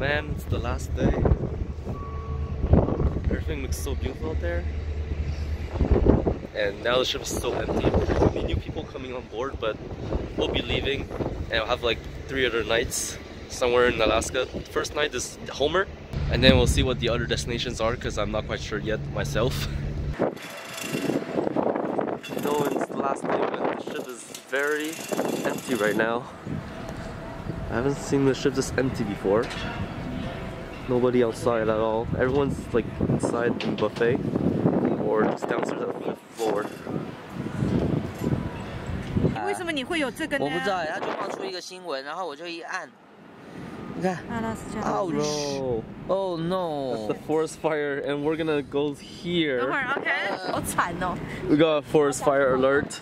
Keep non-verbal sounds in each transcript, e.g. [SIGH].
man, it's the last day. Everything looks so beautiful out there. And now the ship is so empty. There will be new people coming on board, but we'll be leaving and we'll have like three other nights somewhere in Alaska. First night is Homer, and then we'll see what the other destinations are because I'm not quite sure yet myself. [LAUGHS] No, it's the last day, the ship is very empty right now. I haven't seen the ship this empty before Nobody outside at all. Everyone's like inside in the buffet or just downstairs on the floor. 为什么你会有这个呢？我不知道，他就放出一个新闻，然后我就一按，你看，啊，那是这样。 ouch， No, oh that's no， the forest fire, and we're gonna go 等会 here. 儿，OK，好惨哦。 We got a forest fire alert.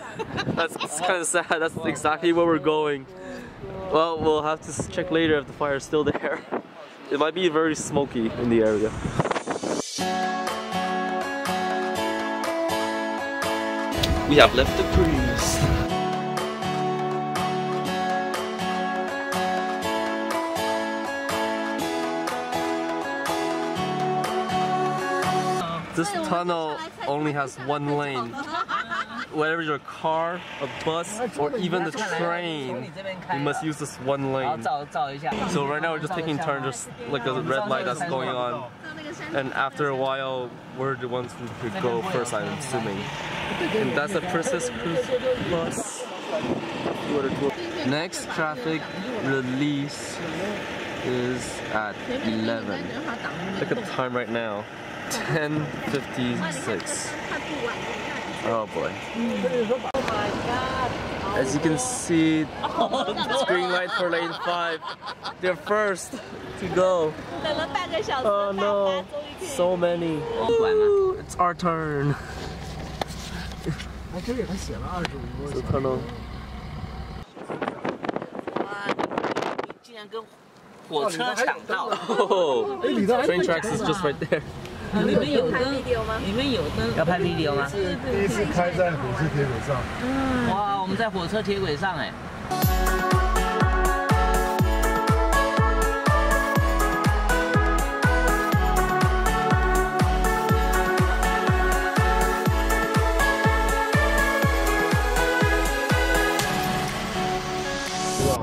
That's kind of sad. That's exactly where we're going. Well, we'll have to s- check later if the fire is still there. It might be very smoky in the area. We have left the cruise. This tunnel only has one lane whether your car, a bus, or even the train, you must use this one lane. So right now we're just taking turns, just like the red light that's going on. And after a while, we're the ones who could go first, I'm assuming. And that's the Princess Cruise bus. Next traffic release is at 11. Look at the time right now. 10.56. Oh boy. As you can see, it's green light for lane 5. They're first to go. 等了半个小时 Oh no, so many. 管吗？ Ooh, it's our turn. 这里还写了二十五 So tunnel. [LAUGHS] 哇，你竟然跟火车抢道， Oh, 哎，里头还 train tracks is just right there. 你们有拍灯，video 吗？你们有灯，要拍 video 吗？是第一次开在火车铁轨上，哇，我们在火车铁轨上哎。哇？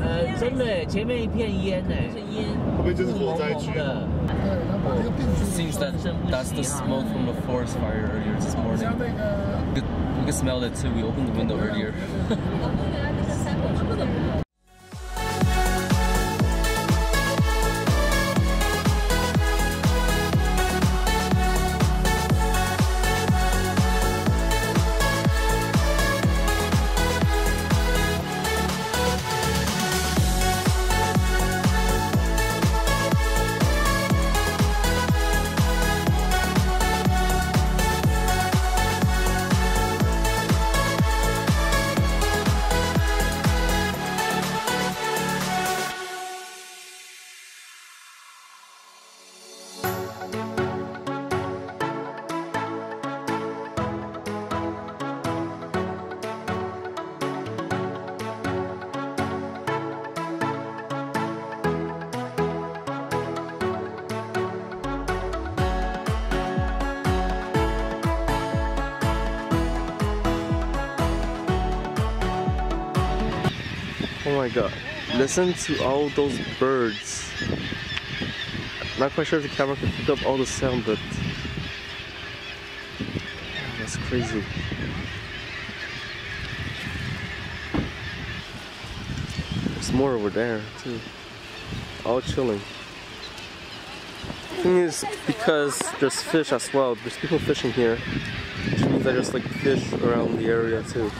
呃，真的耶，前面一片烟呢，是烟，会不会就是火灾区？的。把 It seems that that's the smoke from the forest fire earlier this morning. We can we could smell it too. We opened the window earlier. [LAUGHS] Oh my god. Listen to all those birds. Not quite sure if the camera can pick up all the sound, but that's crazy. There's more over there too. All chilling. Thing is because there's fish as well. There's people fishing here. Which means that there's like fish around the area too.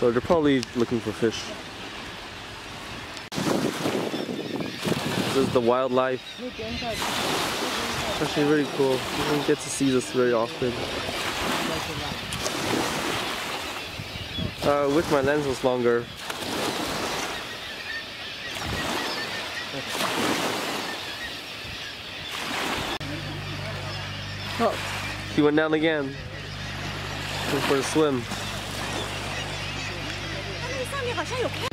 So they're probably looking for fish. This is the wildlife. Actually really cool. You don't get to see this very often. Uh, I wish my lens was longer. Oh, he went down again. For a swim. 上面好像有看